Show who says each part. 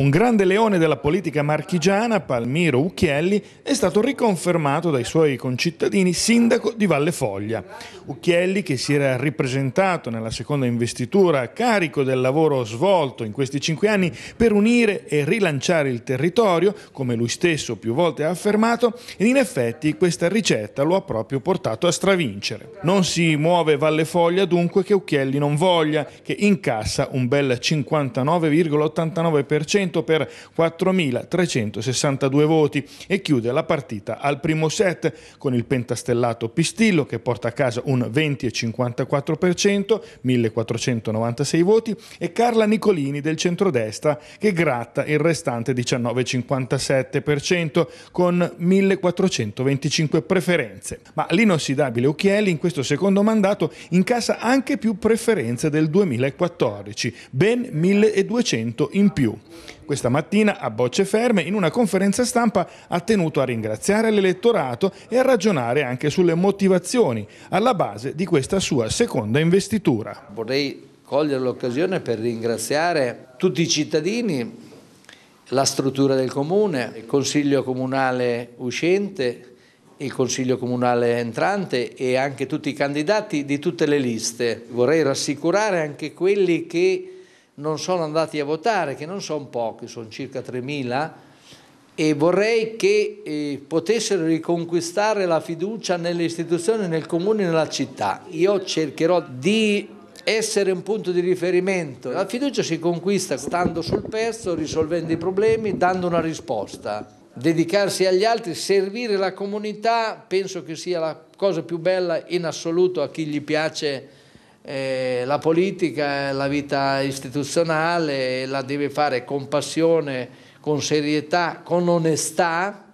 Speaker 1: Un grande leone della politica marchigiana, Palmiro Ucchielli, è stato riconfermato dai suoi concittadini sindaco di Valle Foglia. Ucchielli, che si era ripresentato nella seconda investitura a carico del lavoro svolto in questi cinque anni per unire e rilanciare il territorio, come lui stesso più volte ha affermato, ed in effetti questa ricetta lo ha proprio portato a stravincere. Non si muove Valle Foglia dunque che Ucchielli non voglia, che incassa un bel 59,89% per 4.362 voti e chiude la partita al primo set con il pentastellato Pistillo che porta a casa un 20,54%, 1.496 voti e Carla Nicolini del centrodestra che gratta il restante 19,57% con 1.425 preferenze. Ma l'inossidabile Occhielli in questo secondo mandato incassa anche più preferenze del 2014, ben 1.200 in più. Questa mattina a bocce ferme in una conferenza stampa ha tenuto a ringraziare l'elettorato e a ragionare anche sulle motivazioni alla base di questa sua seconda investitura.
Speaker 2: Vorrei cogliere l'occasione per ringraziare tutti i cittadini, la struttura del comune, il consiglio comunale uscente, il consiglio comunale entrante e anche tutti i candidati di tutte le liste. Vorrei rassicurare anche quelli che non sono andati a votare, che non sono pochi, sono circa 3.000, e vorrei che eh, potessero riconquistare la fiducia nelle istituzioni, nel comune e nella città. Io cercherò di essere un punto di riferimento. La fiducia si conquista stando sul pezzo, risolvendo i problemi, dando una risposta. Dedicarsi agli altri, servire la comunità, penso che sia la cosa più bella in assoluto a chi gli piace eh, la politica, la vita istituzionale la deve fare con passione, con serietà, con onestà